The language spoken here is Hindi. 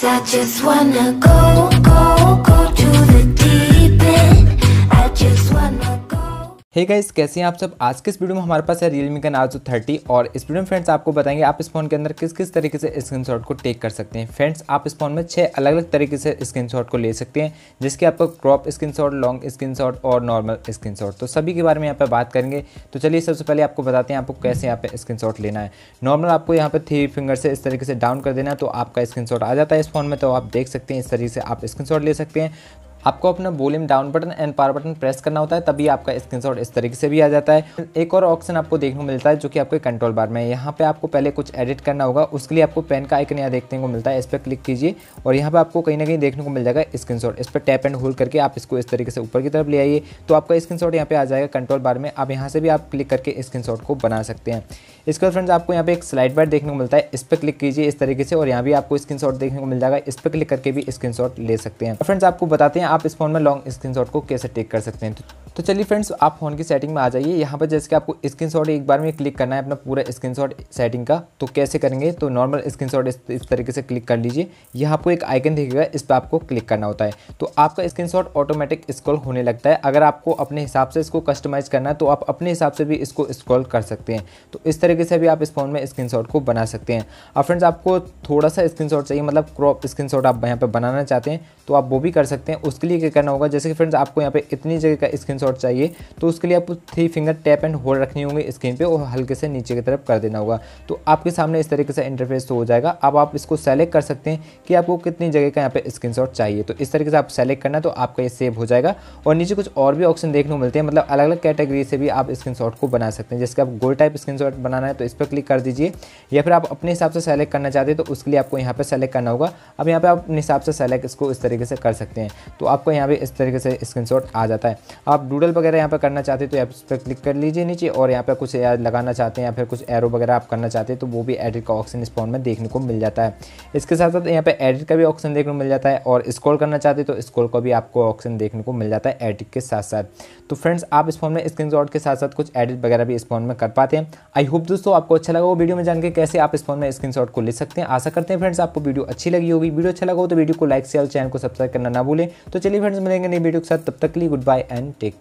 I just wanna go, go, go to the deep hey hey guys कैसे हैं आप सब? आज के इस वीडियो में हमारे पास है Realme का नार्जो 30 और इस वीडियो में फ्रेंड्स आपको बताएँगे आप इस फ़ोन के अंदर किस किस तरीके से स्क्रीनशॉट को टेक कर सकते हैं। फ्रेंड्स आप इस फ़ोन में छह अलग अलग तरीके से स्क्रीनशॉट को ले सकते हैं, जिसके आपको क्रॉप स्क्रीनशॉट लॉन्ग स्क्रीनशॉट और नॉर्मल स्क्रीनशॉट तो सभी के बारे में यहाँ पर बात करेंगे। तो चलिए सबसे पहले आपको बताते हैं आपको कैसे यहाँ पे स्क्रीन लेना है। नॉर्मल आपको यहाँ पर थ्री फिंगर से इस तरीके से डाउन कर देना तो आपका स्क्रीन आ जाता है इस फ़ोन में तो आप देख सकते हैं इस तरीके से आप स्क्रीन ले सकते हैं। आपको अपना volume down button and power button press करना होता है, तभी आपका स्क्रीनशॉट इस तरीके से भी आ जाता है। एक और ऑप्शन आपको देखने को मिलता है, जो कि आपके कंट्रोल बार में यहाँ पे आपको पहले कुछ एडिट करना होगा, उसके लिए आपको पेन का आइकन यहाँ देखने को मिलता है, इस पर क्लिक कीजिए और यहाँ पर आपको कहीं ना कहीं देखने को मिल जाएगा स्क्रीन इस पर टैप एंड होल्ड करके आप इसको इस तरीके से ऊपर की तरफ़ ले आइए तो आपका स्क्रीन यहाँ पे आ जाएगा कंट्रोल बार में। आप यहाँ से भी आप क्लिक करके स्क्रीन को बना सकते हैं। इसके बाद फ्रेंड्स आपको यहाँ पे एक स्लाइड बार देखने को मिलता है, इस पर क्लिक कीजिए इस तरीके से और यहाँ भी आपको स्क्रीन देखने को मिल जाएगा, इस पर क्लिक करके भी स्क्रीन ले सकते हैं। फ्रेंड्स आपको बताते हैं आप इस फ़ोन में लॉन्ग स्क्रीनशॉट को कैसे टेक कर सकते हैं? तो चलिए फ्रेंड्स आप फ़ोन की सेटिंग में आ जाइए। यहाँ पर जैसे कि आपको स्क्रीनशॉट एक बार में क्लिक करना है अपना पूरा स्क्रीनशॉट सेटिंग का। तो कैसे करेंगे? तो नॉर्मल स्क्रीनशॉट इस, इस तरीके से क्लिक कर लीजिए। यहाँ आपको एक आइकन दिखेगा इस पर आपको क्लिक करना होता है। तो आपका स्क्रीनशॉट ऑटोमेटिक स्क्रॉल होने लगता है। अगर आपको अपने हिसाब से इसको कस्टमाइज़ करना है तो आप अपने हिसाब से भी इसको स्क्रॉल कर सकते हैं। तो इस तरीके से भी आप इस फ़ोन में स्क्रीन को बना सकते हैं। अब फ्रेंड्स आपको थोड़ा सा स्क्रीन चाहिए मतलब क्रॉप स्क्रीन आप यहाँ पर बनाना चाहते हैं तो आप वो भी कर सकते हैं। उसके लिए क्या करना होगा? जैसे कि फ्रेंड्स आपको यहाँ पर इतनी जगह का स्क्रीनशॉट चाहिए तो उसके लिए आपको three finger tap and hold रखनी होंगी स्क्रीन पे और हल्के से नीचे की तरफ़ कर देना होगा। तो आपके सामने इस तरीके से इंटरफेस तो हो जाएगा। अब आप इसको सेलेक्ट कर सकते हैं कि आपको कितनी जगह का यहाँ पे स्क्रीन चाहिए। तो इस तरीके से आप सेलेक्ट करना तो आपका ये सेव हो जाएगा। और नीचे कुछ और भी ऑप्शन देखने को मिलते हैं। मतलब अलग अलग कैटेगरी से भी आप स्क्रीन को बना सकते हैं। जैसे आप गोल टाइप स्क्रीन बनाना है तो इस पर क्लिक कर दीजिए। या फिर आप अपने हिसाब से सेलेक्ट करना चाहते हैं तो उसके लिए आपको यहाँ पर सेलेक्ट करना होगा। अब यहाँ पे आप अपने हिसाब से सेलेक्ट इसको इस तरीके से कर सकते हैं। तो आपको यहाँ पर इस तरीके से स्क्रीनशॉट आ जाता है। आप डूडल वगैरह यहाँ पर करना चाहते हैं तो आप इस पर क्लिक कर लीजिए नीचे और यहाँ पर कुछ लगाना चाहते हैं या फिर कुछ एरो वगैरह आप करना चाहते हैं तो वो भी एडिट का ऑप्शन इस फ़ोन में देखने को मिल जाता है। इसके साथ साथ यहाँ पर एडिट का भी ऑप्शन देखने को मिल जाता है और स्क्रॉल करना चाहते हैं तो स्क्रॉल का भी आपको ऑप्शन देखने को मिल जाता है एडिट के साथ साथ। तो फ्रेंड्स आप इस फ़ोन में स्क्रीन के साथ साथ कुछ एडिट वगैरह भी इस फ़ोन में कर पाते हैं। आई होप दोस्तों आपको अच्छा लगा वो वीडियो में जान के कैसे आप इस फ़ोन में स्क्रीन को ले सकते हैं। आशा करते हैं फ्रेंड्स आपको वीडियो अच्छी लगी होगी। वीडियो अच्छा लगा हो तो वीडियो को लाइक शेयर चैनल को सब्सक्राइब करना ना भूलें। तो चलिए फ्रेंड्स मिलेंगे नई वीडियो के साथ। तब तक के लिए गुड बाय एंड टेक